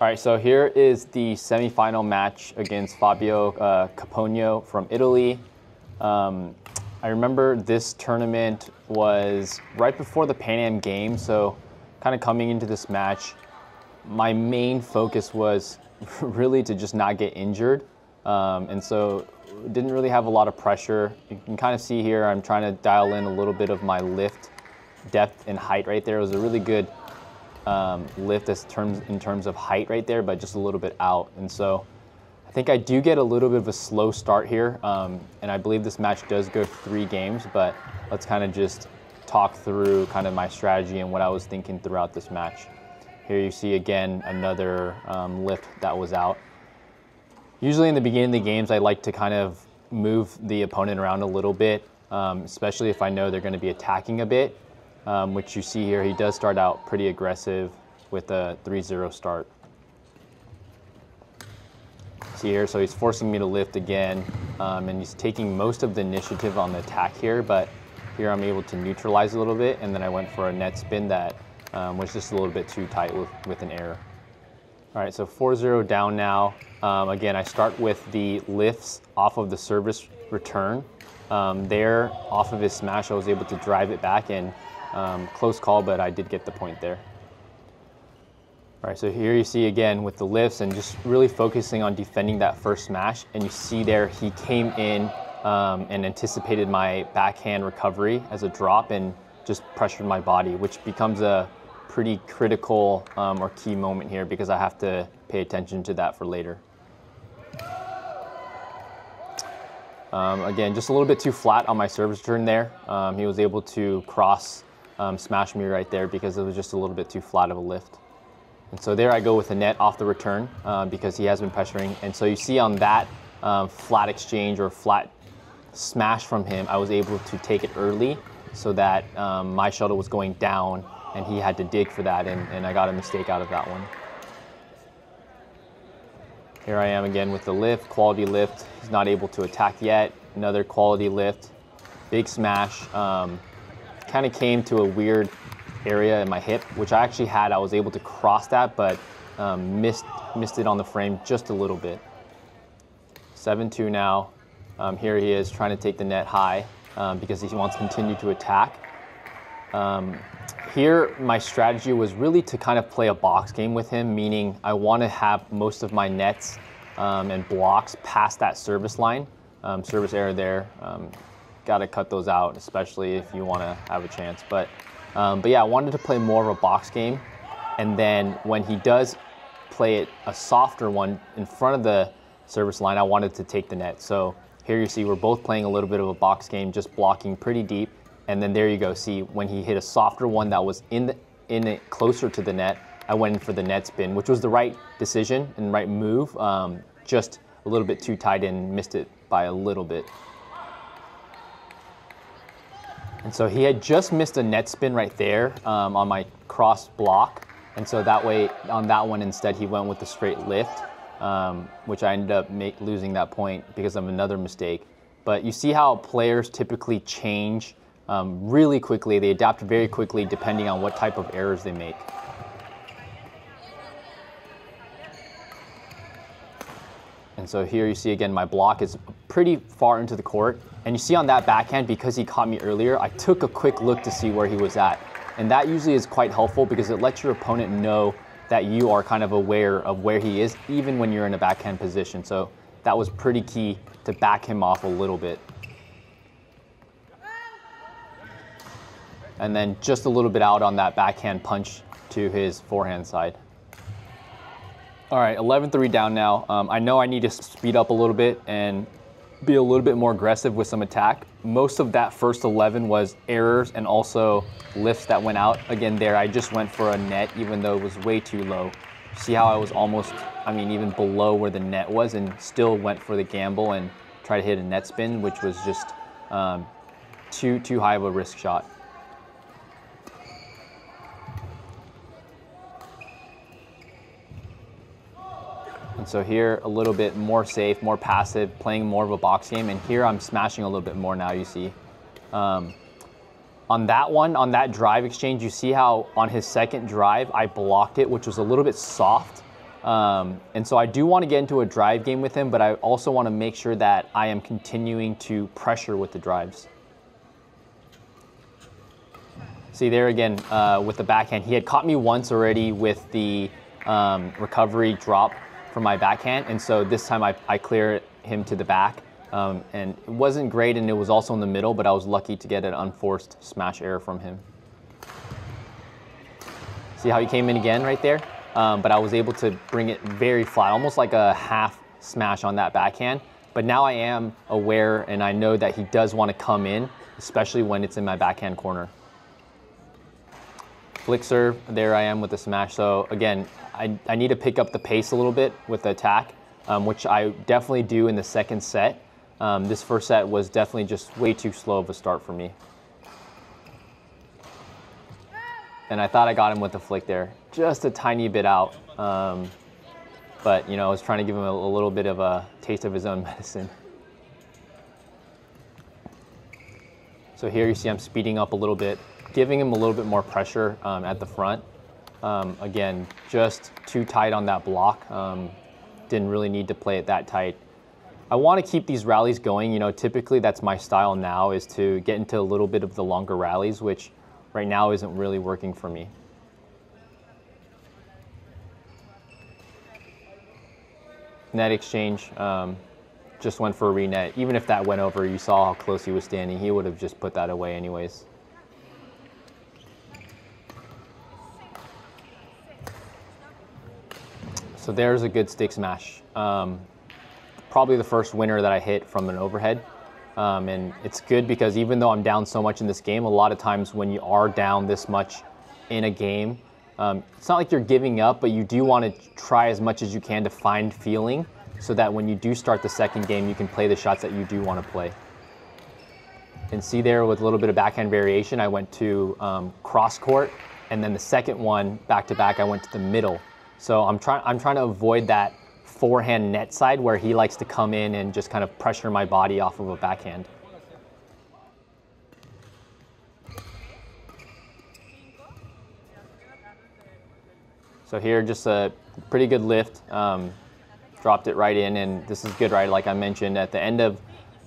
All right, so here is the semifinal match against Fabio uh, from Italy. Um, I remember this tournament was right before the Pan Am Games, so kind of coming into this match, my main focus was really to just not get injured. Um, and so didn't really have a lot of pressure. You can kind of see here I'm trying to dial in a little bit of my lift depth and height right there. It was a really good um, lift as terms in terms of height right there, but just a little bit out. And so I think I do get a little bit of a slow start here, um, and I believe this match does go three games. But let's kind of just talk through kind of my strategy and what I was thinking throughout this match. Here you see again another um, lift that was out. Usually in the beginning of the games, I like to kind of move the opponent around a little bit, um, especially if I know they're going to be attacking a bit, um, which you see here, he does start out pretty aggressive with a 3-0 start. See here, so he's forcing me to lift again, um, and he's taking most of the initiative on the attack here, but here I'm able to neutralize a little bit, and then I went for a net spin that um, was just a little bit too tight with, with an error. All right, so 4-0 down now. Um, again, I start with the lifts off of the service return. Um, there, off of his smash, I was able to drive it back and um, close call, but I did get the point there. All right, so here you see again with the lifts and just really focusing on defending that first smash. And you see there, he came in um, and anticipated my backhand recovery as a drop and just pressured my body, which becomes a pretty critical um, or key moment here because I have to pay attention to that for later. Um, again, just a little bit too flat on my service turn there. Um, he was able to cross um, smash me right there because it was just a little bit too flat of a lift. And so there I go with the net off the return uh, because he has been pressuring. And so you see on that um, flat exchange or flat smash from him, I was able to take it early so that um, my shuttle was going down and he had to dig for that, and, and I got a mistake out of that one. Here I am again with the lift, quality lift. He's not able to attack yet. Another quality lift, big smash. Um, kind of came to a weird area in my hip, which I actually had. I was able to cross that, but um, missed missed it on the frame just a little bit. 7-2 now. Um, here he is trying to take the net high um, because he wants to continue to attack. Um, here, my strategy was really to kind of play a box game with him, meaning I want to have most of my nets um, and blocks past that service line. Um, service error there. Got to cut those out, especially if you want to have a chance. But, um, but yeah, I wanted to play more of a box game. And then when he does play it a softer one in front of the service line, I wanted to take the net. So here you see we're both playing a little bit of a box game, just blocking pretty deep. And then there you go. See, when he hit a softer one that was in the, in it closer to the net, I went in for the net spin, which was the right decision and right move. Um, just a little bit too tight and missed it by a little bit. And so he had just missed a net spin right there um, on my cross block. And so that way, on that one instead, he went with the straight lift, um, which I ended up make, losing that point because of another mistake. But you see how players typically change um, really quickly. They adapt very quickly depending on what type of errors they make. And so here you see again, my block is pretty far into the court. And you see on that backhand, because he caught me earlier, I took a quick look to see where he was at. And that usually is quite helpful because it lets your opponent know that you are kind of aware of where he is, even when you're in a backhand position. So that was pretty key to back him off a little bit. and then just a little bit out on that backhand punch to his forehand side. All right, 11-3 down now. Um, I know I need to speed up a little bit and be a little bit more aggressive with some attack. Most of that first 11 was errors and also lifts that went out. Again, there I just went for a net even though it was way too low. See how I was almost, I mean, even below where the net was and still went for the gamble and tried to hit a net spin, which was just um, too, too high of a risk shot. So here, a little bit more safe, more passive, playing more of a box game. And here I'm smashing a little bit more now, you see. Um, on that one, on that drive exchange, you see how on his second drive, I blocked it, which was a little bit soft. Um, and so I do want to get into a drive game with him, but I also want to make sure that I am continuing to pressure with the drives. See there again uh, with the backhand. He had caught me once already with the um, recovery drop from my backhand, and so this time I, I clear him to the back. Um, and it wasn't great, and it was also in the middle, but I was lucky to get an unforced smash error from him. See how he came in again right there? Um, but I was able to bring it very flat, almost like a half smash on that backhand. But now I am aware and I know that he does want to come in, especially when it's in my backhand corner. Flick serve, there I am with the smash. So again, I, I need to pick up the pace a little bit with the attack, um, which I definitely do in the second set. Um, this first set was definitely just way too slow of a start for me. And I thought I got him with the flick there, just a tiny bit out. Um, but, you know, I was trying to give him a, a little bit of a taste of his own medicine. So here you see I'm speeding up a little bit, giving him a little bit more pressure um, at the front. Um, again, just too tight on that block. Um, didn't really need to play it that tight. I want to keep these rallies going. You know, typically that's my style now is to get into a little bit of the longer rallies, which right now isn't really working for me. Net exchange um, just went for a renet. Even if that went over, you saw how close he was standing. He would have just put that away anyways. So there's a good stick smash. Um, probably the first winner that I hit from an overhead. Um, and it's good because even though I'm down so much in this game, a lot of times when you are down this much in a game, um, it's not like you're giving up, but you do want to try as much as you can to find feeling so that when you do start the second game, you can play the shots that you do want to play. And see there with a little bit of backhand variation, I went to um, cross court, and then the second one back to back, I went to the middle. So I'm trying I'm trying to avoid that forehand net side where he likes to come in and just kind of pressure my body off of a backhand. So here, just a pretty good lift. Um, dropped it right in, and this is good, right? Like I mentioned at the end of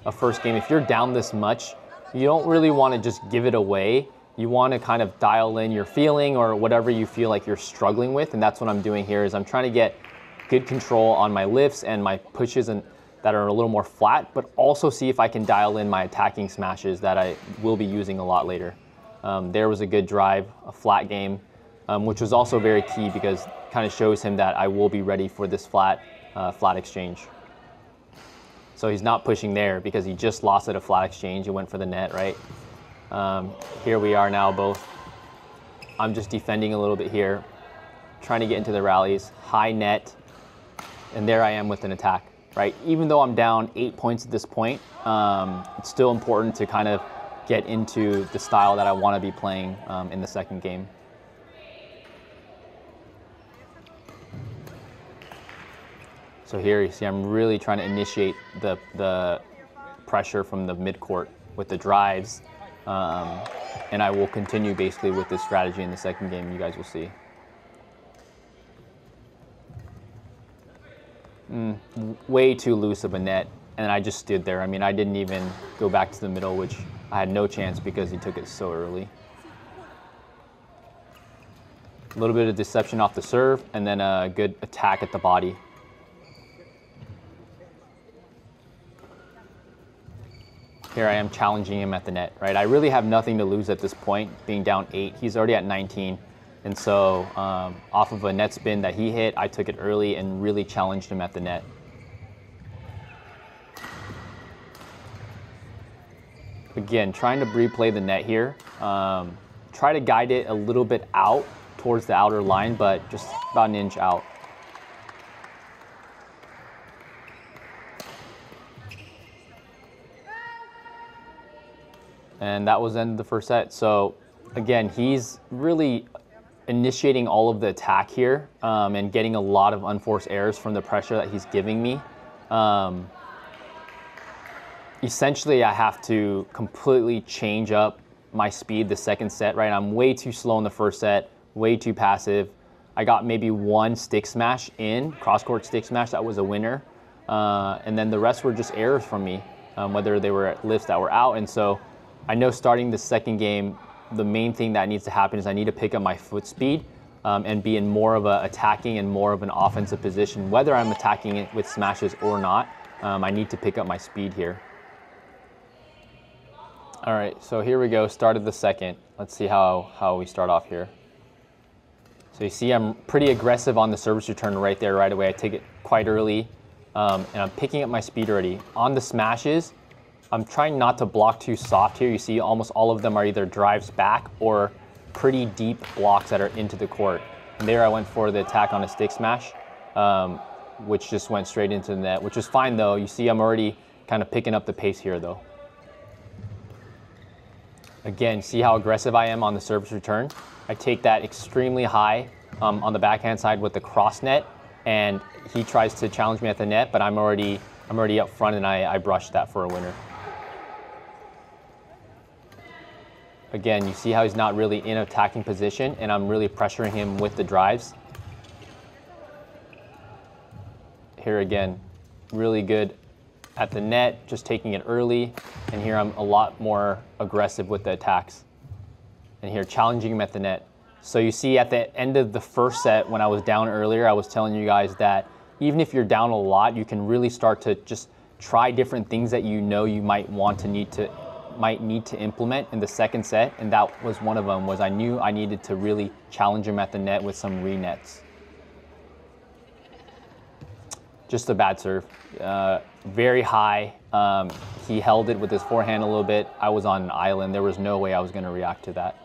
a first game, if you're down this much, you don't really want to just give it away. You want to kind of dial in your feeling or whatever you feel like you're struggling with, and that's what I'm doing here. Is I'm trying to get good control on my lifts and my pushes and that are a little more flat, but also see if I can dial in my attacking smashes that I will be using a lot later. Um, there was a good drive, a flat game, um, which was also very key because kind of shows him that I will be ready for this flat, uh, flat exchange. So he's not pushing there because he just lost at a flat exchange. He went for the net, right? Um, here we are now both. I'm just defending a little bit here, trying to get into the rallies. High net, and there I am with an attack, right? Even though I'm down eight points at this point, um, it's still important to kind of get into the style that I want to be playing um, in the second game. So here you see I'm really trying to initiate the, the pressure from the midcourt with the drives. Um, and I will continue basically with this strategy in the second game, you guys will see. mm, way too loose of a net, and I just stood there. I mean, I didn't even go back to the middle, which I had no chance because he took it so early. A little bit of deception off the serve, and then a good attack at the body. Here I am challenging him at the net, right? I really have nothing to lose at this point, being down eight. He's already at 19. And so, um, off of a net spin that he hit, I took it early and really challenged him at the net. Again, trying to replay the net here. Um, try to guide it a little bit out towards the outer line, but just about an inch out. And that was the end of the first set. So again, he's really initiating all of the attack here um, and getting a lot of unforced errors from the pressure that he's giving me. Um, essentially, I have to completely change up my speed the second set, right? I'm way too slow in the first set, way too passive. I got maybe one stick smash in, cross court stick smash that was a winner. Uh, and then the rest were just errors from me, um, whether they were lifts that were out. And so I know starting the second game, the main thing that needs to happen is I need to pick up my foot speed um, and be in more of an attacking and more of an offensive position, whether I'm attacking it with smashes or not. Um, I need to pick up my speed here. All right, so here we go, started the second. Let's see how, how we start off here. So you see I'm pretty aggressive on the service return right there, right away. I take it quite early, um, and I'm picking up my speed already. On the smashes, I'm trying not to block too soft here. You see almost all of them are either drives back or pretty deep blocks that are into the court. And there I went for the attack on a stick smash, um, which just went straight into the net, which is fine though. You see I'm already kind of picking up the pace here though. Again, see how aggressive I am on the service return? I take that extremely high um, on the backhand side with the cross net, and he tries to challenge me at the net, but I'm already I'm already up front, and I, I brushed that for a winner. Again, you see how he's not really in attacking position, and I'm really pressuring him with the drives. Here again, really good at the net, just taking it early. And here I'm a lot more aggressive with the attacks. And here challenging him at the net. So you see at the end of the first set, when I was down earlier, I was telling you guys that even if you're down a lot, you can really start to just try different things that you know you might want to need to might need to implement in the second set, and that was one of them. Was I knew I needed to really challenge him at the net with some re-nets. Just a bad serve, uh, very high. Um, he held it with his forehand a little bit. I was on an island. There was no way I was going to react to that.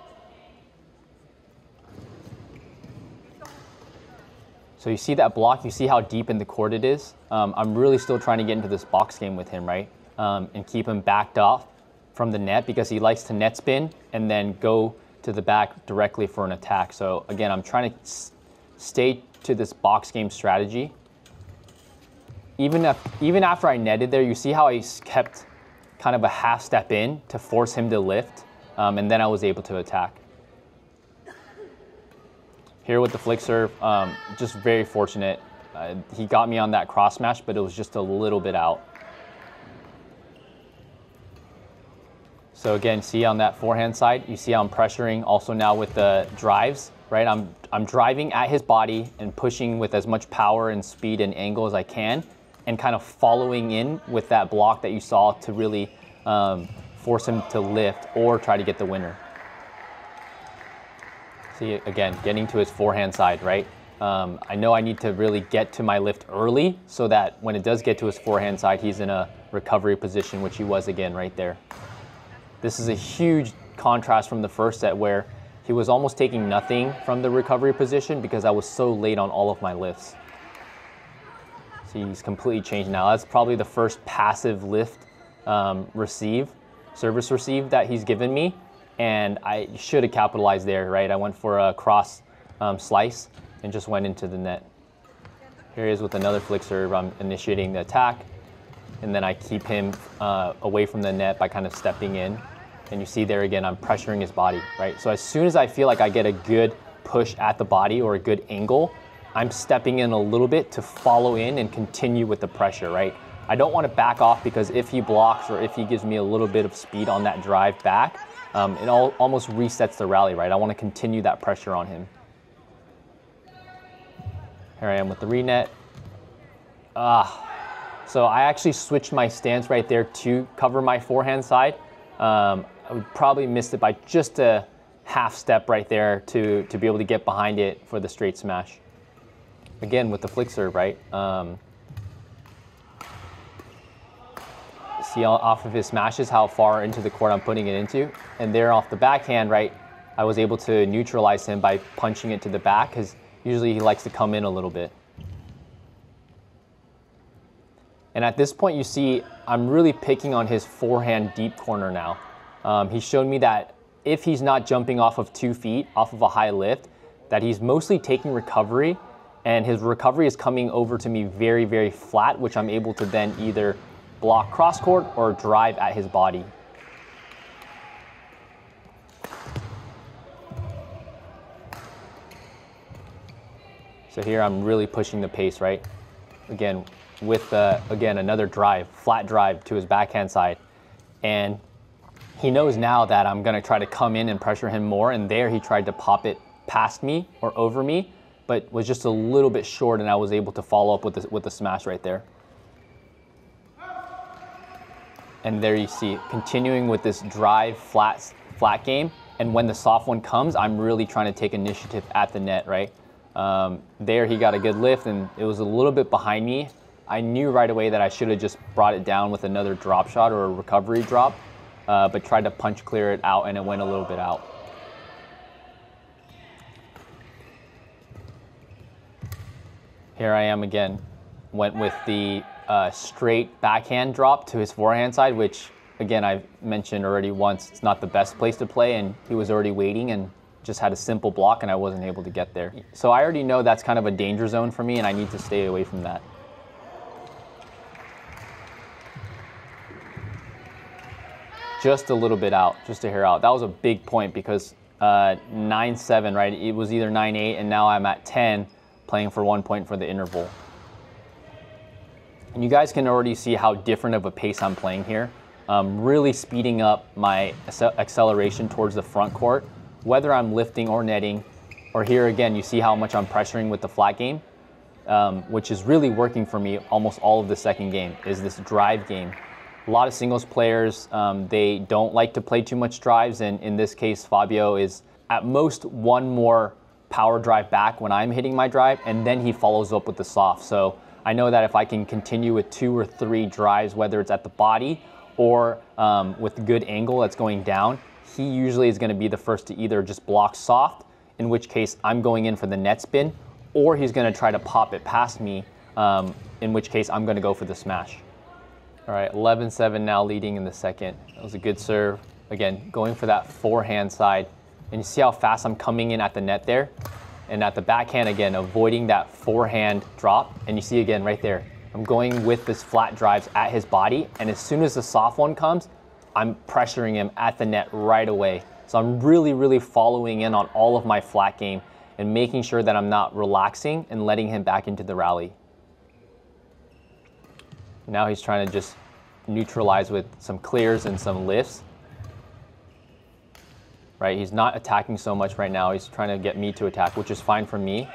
So you see that block, you see how deep in the court it is. Um, I'm really still trying to get into this box game with him, right? Um, and keep him backed off from the net because he likes to net spin and then go to the back directly for an attack. So again, I'm trying to stay to this box game strategy. Even if, even after I netted there, you see how I kept kind of a half step in to force him to lift, um, and then I was able to attack. Here with the flick serve, um, just very fortunate. Uh, he got me on that cross smash, but it was just a little bit out. So again, see on that forehand side, you see how I'm pressuring also now with the drives, right? I'm, I'm driving at his body and pushing with as much power and speed and angle as I can and kind of following in with that block that you saw to really um, force him to lift or try to get the winner. See, again, getting to his forehand side, right? Um, I know I need to really get to my lift early so that when it does get to his forehand side, he's in a recovery position, which he was again right there. This is a huge contrast from the first set where he was almost taking nothing from the recovery position because I was so late on all of my lifts. See, he's completely changed now. That's probably the first passive lift um, receive, service receive that he's given me. And I should have capitalized there, right? I went for a cross um, slice and just went into the net. Here he is with another flick serve. I'm initiating the attack and then I keep him uh, away from the net by kind of stepping in. And you see there again, I'm pressuring his body, right? So as soon as I feel like I get a good push at the body or a good angle, I'm stepping in a little bit to follow in and continue with the pressure, right? I don't want to back off because if he blocks or if he gives me a little bit of speed on that drive back, um, it all, almost resets the rally, right? I want to continue that pressure on him. Here I am with the renet. Ah, so I actually switched my stance right there to cover my forehand side. Um, I would probably missed it by just a half step right there to, to be able to get behind it for the straight smash. Again, with the flick serve, right? Um, see off of his smashes how far into the court I'm putting it into. And there off the backhand, right, I was able to neutralize him by punching it to the back because usually he likes to come in a little bit. And at this point, you see I'm really picking on his forehand deep corner now. Um, he's shown me that if he's not jumping off of two feet, off of a high lift, that he's mostly taking recovery and his recovery is coming over to me very, very flat, which I'm able to then either block cross court or drive at his body. So here I'm really pushing the pace, right? Again, with, uh, again, another drive, flat drive to his backhand side. And he knows now that I'm gonna try to come in and pressure him more, and there he tried to pop it past me or over me, but was just a little bit short, and I was able to follow up with the, with the smash right there. And there you see, continuing with this drive flat, flat game, and when the soft one comes, I'm really trying to take initiative at the net, right? Um, there he got a good lift, and it was a little bit behind me. I knew right away that I should have just brought it down with another drop shot or a recovery drop, uh, but tried to punch clear it out, and it went a little bit out. Here I am again. Went with the uh, straight backhand drop to his forehand side, which again I've mentioned already once. It's not the best place to play, and he was already waiting and just had a simple block, and I wasn't able to get there. So I already know that's kind of a danger zone for me, and I need to stay away from that. Just a little bit out, just a hair out. That was a big point because uh, 9-7, right? It was either 9-8, and now I'm at 10 playing for one point for the interval. And you guys can already see how different of a pace I'm playing here. Um, really speeding up my acceleration towards the front court, whether I'm lifting or netting, or here again, you see how much I'm pressuring with the flat game, um, which is really working for me almost all of the second game, is this drive game. A lot of singles players, um, they don't like to play too much drives, and in this case, Fabio is at most one more power drive back when I'm hitting my drive, and then he follows up with the soft. So I know that if I can continue with two or three drives, whether it's at the body or um, with good angle that's going down, he usually is going to be the first to either just block soft, in which case I'm going in for the net spin, or he's going to try to pop it past me, um, in which case I'm going to go for the smash. All right, 11-7 now leading in the second. That was a good serve. Again, going for that forehand side. And you see how fast I'm coming in at the net there? And at the backhand again, avoiding that forehand drop. And you see again right there, I'm going with this flat drives at his body. And as soon as the soft one comes, I'm pressuring him at the net right away. So I'm really, really following in on all of my flat game and making sure that I'm not relaxing and letting him back into the rally. Now he's trying to just neutralize with some clears and some lifts right? He's not attacking so much right now. He's trying to get me to attack, which is fine for me.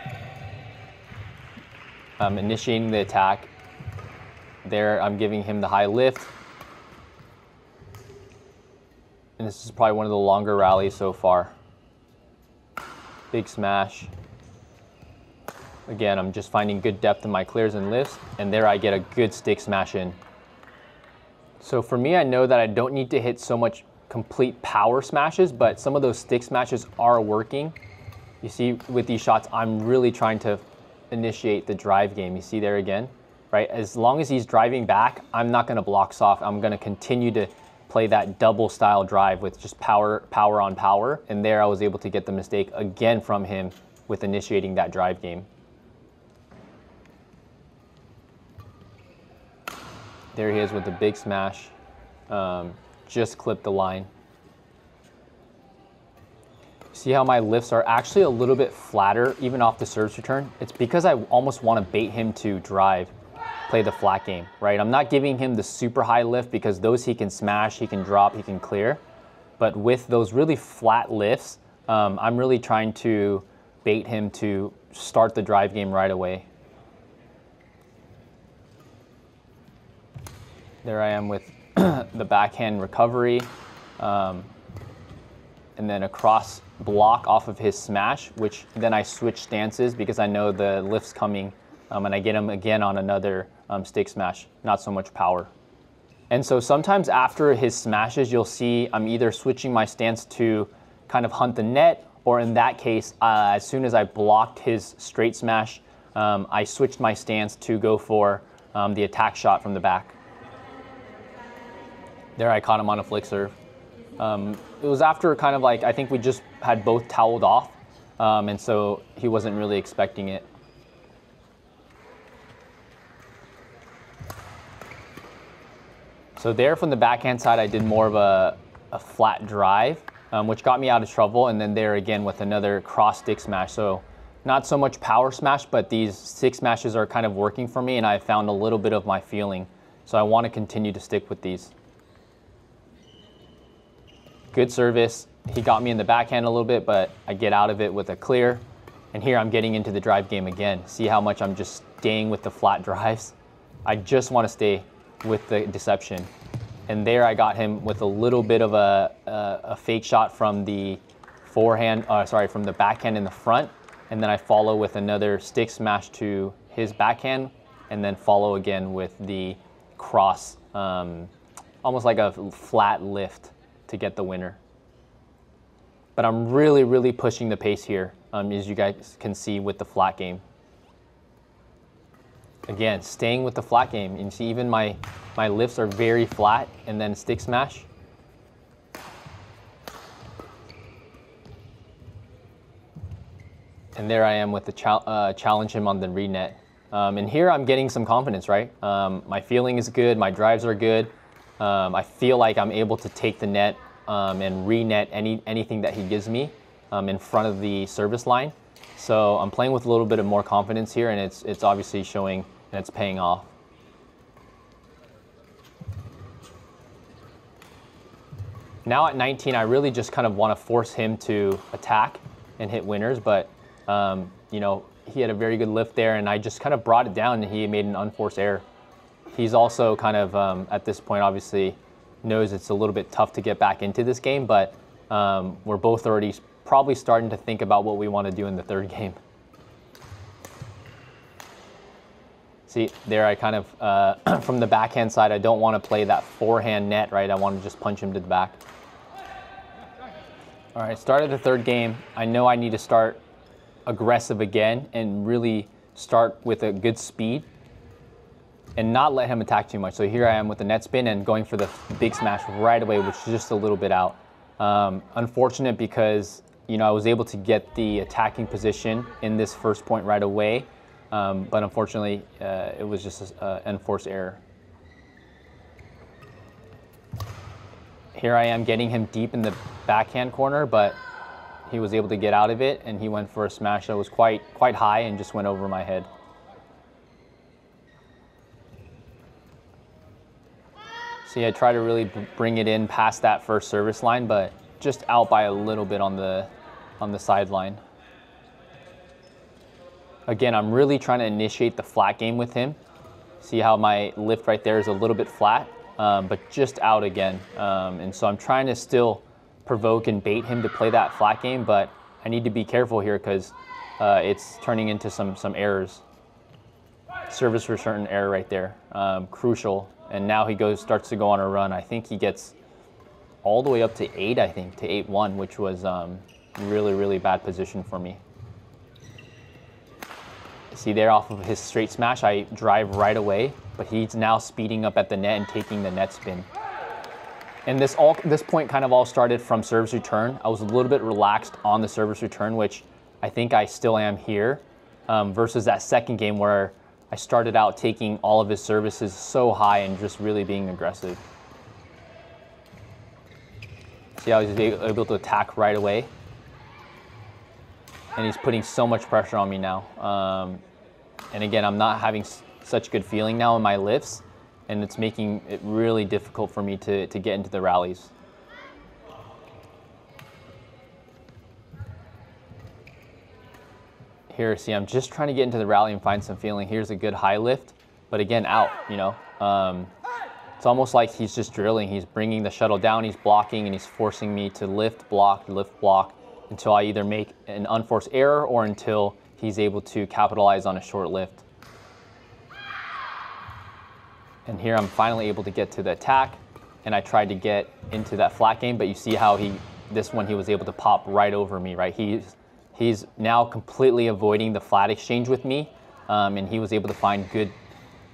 I'm initiating the attack. There, I'm giving him the high lift. And this is probably one of the longer rallies so far. Big smash. Again, I'm just finding good depth in my clears and lifts, and there I get a good stick smash in. So for me, I know that I don't need to hit so much complete power smashes, but some of those stick smashes are working. You see with these shots, I'm really trying to initiate the drive game. You see there again, right? As long as he's driving back, I'm not gonna block soft. I'm gonna continue to play that double style drive with just power, power on power. And there I was able to get the mistake again from him with initiating that drive game. There he is with the big smash. Um, just clip the line. See how my lifts are actually a little bit flatter even off the service return? It's because I almost want to bait him to drive, play the flat game, right? I'm not giving him the super high lift because those he can smash, he can drop, he can clear. But with those really flat lifts, um, I'm really trying to bait him to start the drive game right away. There I am with the backhand recovery, um, and then a cross block off of his smash, which then I switch stances because I know the lift's coming, um, and I get him again on another um, stick smash, not so much power. And so sometimes after his smashes, you'll see I'm either switching my stance to kind of hunt the net, or in that case, uh, as soon as I blocked his straight smash, um, I switched my stance to go for um, the attack shot from the back. There I caught him on a flick serve. Um, it was after kind of like, I think we just had both toweled off, um, and so he wasn't really expecting it. So there from the backhand side, I did more of a, a flat drive, um, which got me out of trouble, and then there again with another cross stick smash. So not so much power smash, but these stick smashes are kind of working for me, and I found a little bit of my feeling. So I want to continue to stick with these. Good service. He got me in the backhand a little bit, but I get out of it with a clear. And here I'm getting into the drive game again. See how much I'm just staying with the flat drives? I just want to stay with the deception. And there I got him with a little bit of a, a, a fake shot from the forehand, uh, sorry, from the backhand in the front. And then I follow with another stick smash to his backhand and then follow again with the cross, um, almost like a flat lift to get the winner. But I'm really, really pushing the pace here, um, as you guys can see with the flat game. Again, staying with the flat game. You see even my, my lifts are very flat and then stick smash. And there I am with the uh, challenge him on the renet. Um, and here I'm getting some confidence, right? Um, my feeling is good, my drives are good. Um, I feel like I'm able to take the net um, and re-net any, anything that he gives me um, in front of the service line. So I'm playing with a little bit of more confidence here, and it's, it's obviously showing and it's paying off. Now at 19, I really just kind of want to force him to attack and hit winners, but um, you know, he had a very good lift there, and I just kind of brought it down, and he made an unforced error. He's also kind of, um, at this point, obviously, knows it's a little bit tough to get back into this game, but um, we're both already probably starting to think about what we want to do in the third game. See, there I kind of, uh, from the backhand side, I don't want to play that forehand net, right? I want to just punch him to the back. All right, started the third game. I know I need to start aggressive again and really start with a good speed and not let him attack too much. So here I am with the net spin and going for the big smash right away, which is just a little bit out. Um, unfortunate because you know I was able to get the attacking position in this first point right away, um, but unfortunately uh, it was just an unforced error. Here I am getting him deep in the backhand corner, but he was able to get out of it and he went for a smash that was quite quite high and just went over my head. See, I try to really bring it in past that first service line, but just out by a little bit on the on the sideline. Again, I'm really trying to initiate the flat game with him. See how my lift right there is a little bit flat, um, but just out again. Um, and so I'm trying to still provoke and bait him to play that flat game, but I need to be careful here because uh, it's turning into some some errors. Service return error right there, um, crucial and now he goes starts to go on a run. I think he gets all the way up to eight. I think to eight one, which was um, really really bad position for me. See there off of his straight smash, I drive right away, but he's now speeding up at the net and taking the net spin. And this all this point kind of all started from service return. I was a little bit relaxed on the service return, which I think I still am here, um, versus that second game where I started out taking all of his services so high and just really being aggressive. See how he's able to attack right away? And he's putting so much pressure on me now. Um, and again, I'm not having such good feeling now in my lifts, and it's making it really difficult for me to, to get into the rallies. Here. See, I'm just trying to get into the rally and find some feeling. Here's a good high lift, but again, out, you know. Um, it's almost like he's just drilling. He's bringing the shuttle down, he's blocking, and he's forcing me to lift, block, lift, block until I either make an unforced error or until he's able to capitalize on a short lift. And here I'm finally able to get to the attack, and I tried to get into that flat game, but you see how he, this one he was able to pop right over me, right? He's He's now completely avoiding the flat exchange with me, um, and he was able to find good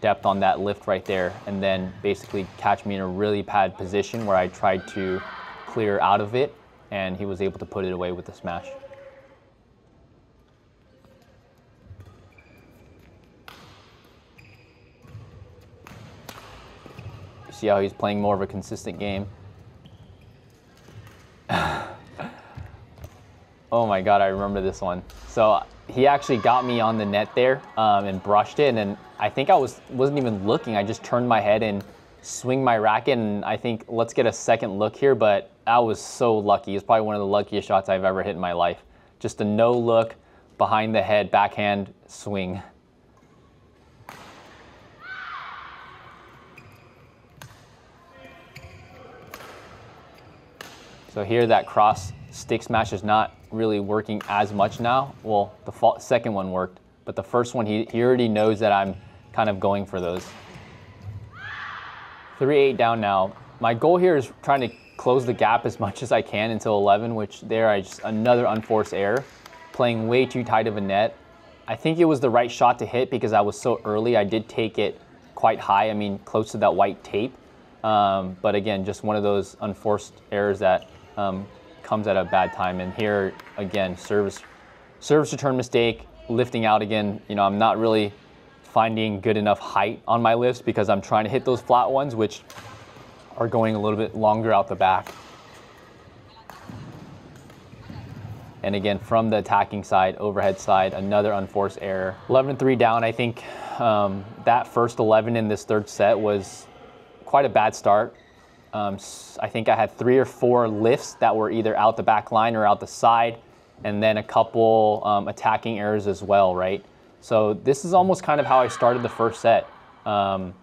depth on that lift right there, and then basically catch me in a really bad position where I tried to clear out of it, and he was able to put it away with the smash. See how he's playing more of a consistent game. Oh my god, I remember this one. So he actually got me on the net there um, and brushed it, and I think I was wasn't even looking. I just turned my head and swing my racket, and I think let's get a second look here. But I was so lucky. It's probably one of the luckiest shots I've ever hit in my life. Just a no look behind the head backhand swing. So here that cross stick smash is not really working as much now. Well, the second one worked, but the first one, he, he already knows that I'm kind of going for those. 3-8 down now. My goal here is trying to close the gap as much as I can until 11, which there I just another unforced error, playing way too tight of a net. I think it was the right shot to hit because I was so early. I did take it quite high. I mean, close to that white tape. Um, but again, just one of those unforced errors that um, comes at a bad time. And here again, service service return mistake, lifting out again. You know, I'm not really finding good enough height on my lifts because I'm trying to hit those flat ones, which are going a little bit longer out the back. And again, from the attacking side, overhead side, another unforced error. 11 3 down. I think um, that first 11 in this third set was quite a bad start. Um, I think I had three or four lifts that were either out the back line or out the side, and then a couple um, attacking errors as well, right? So this is almost kind of how I started the first set. Um,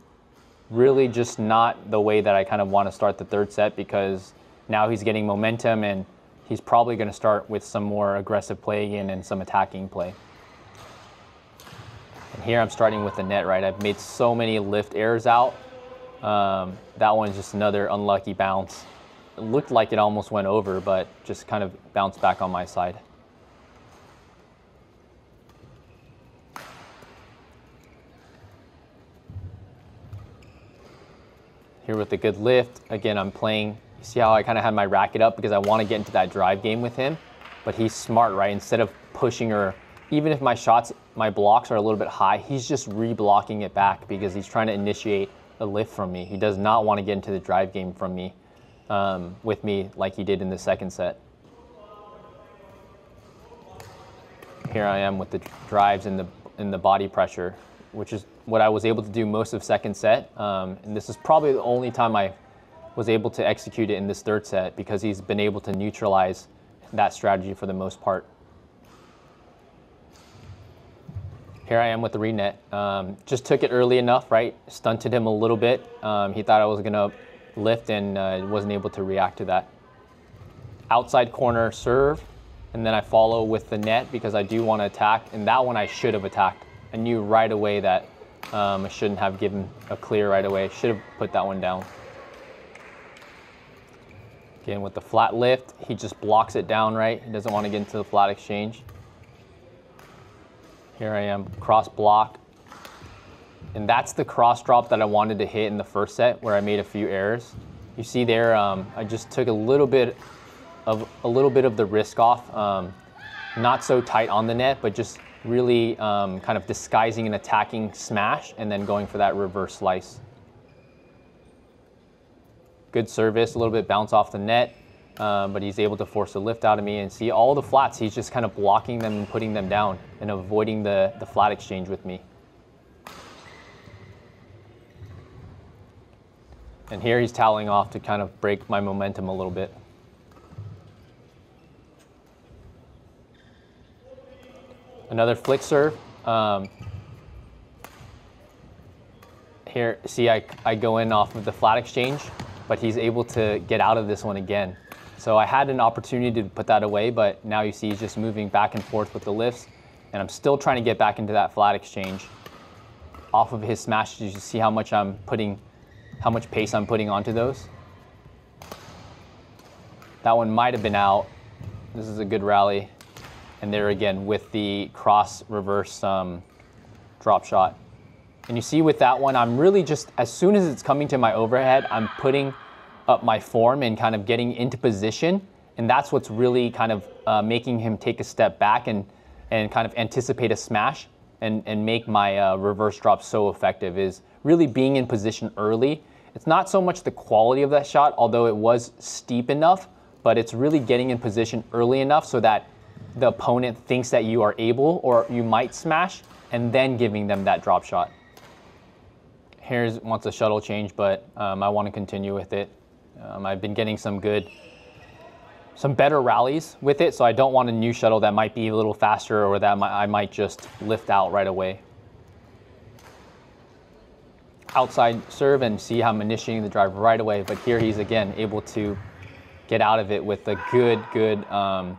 really just not the way that I kind of want to start the third set because now he's getting momentum and he's probably going to start with some more aggressive play again and some attacking play. And here I'm starting with the net, right? I've made so many lift errors out um, that one's just another unlucky bounce. It looked like it almost went over, but just kind of bounced back on my side. Here with a good lift. Again, I'm playing. You see how I kind of had my racket up because I want to get into that drive game with him. But he's smart, right? Instead of pushing or even if my shots, my blocks are a little bit high, he's just re-blocking it back because he's trying to initiate a lift from me. He does not want to get into the drive game from me, um, with me like he did in the second set. Here I am with the drives and the and the body pressure, which is what I was able to do most of second set. Um, and this is probably the only time I was able to execute it in this third set because he's been able to neutralize that strategy for the most part. Here I am with the renet. Um, just took it early enough, right? Stunted him a little bit. Um, he thought I was gonna lift and uh, wasn't able to react to that. Outside corner serve, and then I follow with the net because I do want to attack. And that one I should have attacked. I knew right away that um, I shouldn't have given a clear right away. Should have put that one down. Again, with the flat lift, he just blocks it down right. He doesn't want to get into the flat exchange. Here I am, cross block. And that's the cross drop that I wanted to hit in the first set where I made a few errors. You see there, um, I just took a little bit of a little bit of the risk off. Um, not so tight on the net, but just really um, kind of disguising an attacking smash and then going for that reverse slice. Good service, a little bit bounce off the net um, but he's able to force a lift out of me and see all the flats. He's just kind of blocking them and putting them down and avoiding the, the flat exchange with me. And here he's toweling off to kind of break my momentum a little bit. Another flick serve. Um, here, see, I, I go in off of the flat exchange, but he's able to get out of this one again. So I had an opportunity to put that away, but now you see he's just moving back and forth with the lifts, and I'm still trying to get back into that flat exchange. Off of his smashes, you see how much I'm putting, how much pace I'm putting onto those. That one might have been out. This is a good rally. And there again with the cross reverse um, drop shot. And you see with that one, I'm really just, as soon as it's coming to my overhead, I'm putting up my form and kind of getting into position. And that's what's really kind of uh, making him take a step back and, and kind of anticipate a smash and, and make my uh, reverse drop so effective is really being in position early. It's not so much the quality of that shot, although it was steep enough, but it's really getting in position early enough so that the opponent thinks that you are able or you might smash, and then giving them that drop shot. Here's wants a shuttle change, but um, I want to continue with it. Um, I've been getting some good, some better rallies with it, so I don't want a new shuttle that might be a little faster or that I might just lift out right away. Outside serve and see how I'm initiating the drive right away, but here he's again able to get out of it with a good, good um,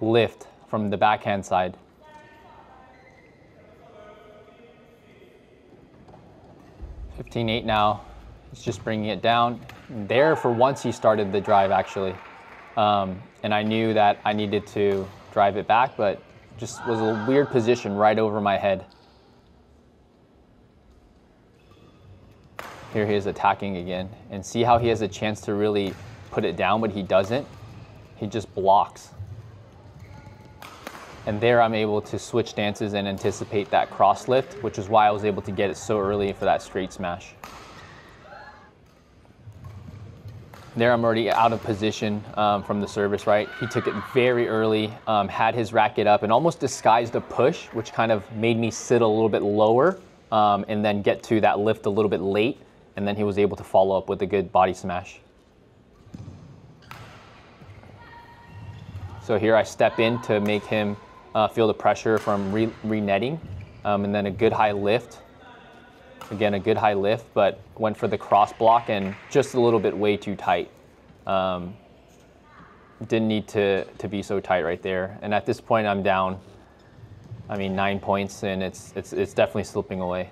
lift from the backhand side. Fifteen eight now. He's just bringing it down. There, for once, he started the drive actually, um, and I knew that I needed to drive it back, but just was a weird position right over my head. Here he is attacking again, and see how he has a chance to really put it down, but he doesn't. He just blocks. And there I'm able to switch stances and anticipate that cross lift, which is why I was able to get it so early for that straight smash. There I'm already out of position um, from the service, right? He took it very early, um, had his racket up and almost disguised a push, which kind of made me sit a little bit lower um, and then get to that lift a little bit late. And then he was able to follow up with a good body smash. So here I step in to make him uh, feel the pressure from re, re um, and then a good high lift. Again, a good high lift, but went for the cross block and just a little bit way too tight. Um, didn't need to, to be so tight right there. And at this point, I'm down, I mean, nine points, and it's, it's, it's definitely slipping away.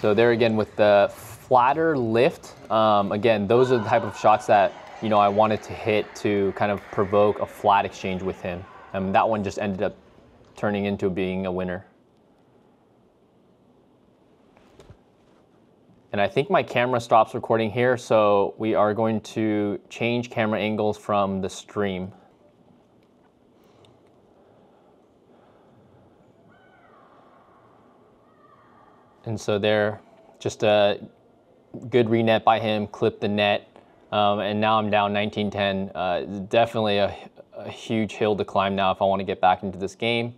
So there again with the flatter lift, um, again, those are the type of shots that you know, I wanted to hit to kind of provoke a flat exchange with him. And that one just ended up turning into being a winner. And I think my camera stops recording here, so we are going to change camera angles from the stream. And so there, just a good renet by him, clip the net, um, and now I'm down 19-10. Uh, definitely a, a, huge hill to climb now if I want to get back into this game,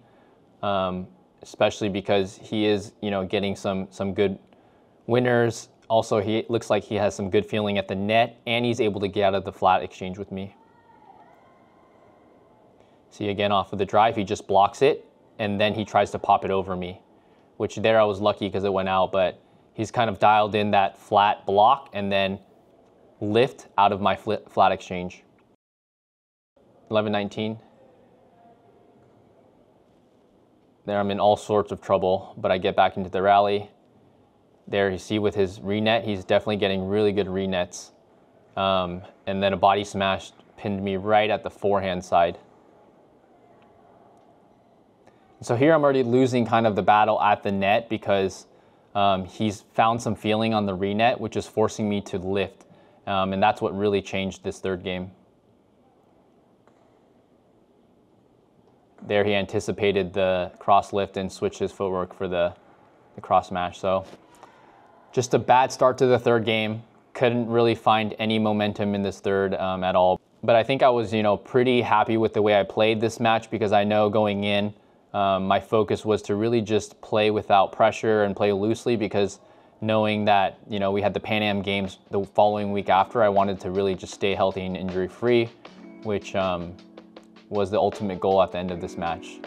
um, especially because he is, you know, getting some some good winners. Also, he looks like he has some good feeling at the net, and he's able to get out of the flat exchange with me. See again off of the drive, he just blocks it, and then he tries to pop it over me, which there I was lucky because it went out, but he's kind of dialed in that flat block and then lift out of my flat exchange. 1119. There I'm in all sorts of trouble, but I get back into the rally. There you see with his renet, he's definitely getting really good renets. Um, and then a body smash pinned me right at the forehand side. So here I'm already losing kind of the battle at the net because um, he's found some feeling on the renet, which is forcing me to lift. Um, and that's what really changed this third game. There he anticipated the cross lift and switched his footwork for the, the cross smash. So just a bad start to the third game. Couldn't really find any momentum in this third um, at all. But I think I was, you know, pretty happy with the way I played this match because I know going in, um, my focus was to really just play without pressure and play loosely because knowing that you know we had the Pan Am Games the following week after, I wanted to really just stay healthy and injury free, which um, was the ultimate goal at the end of this match.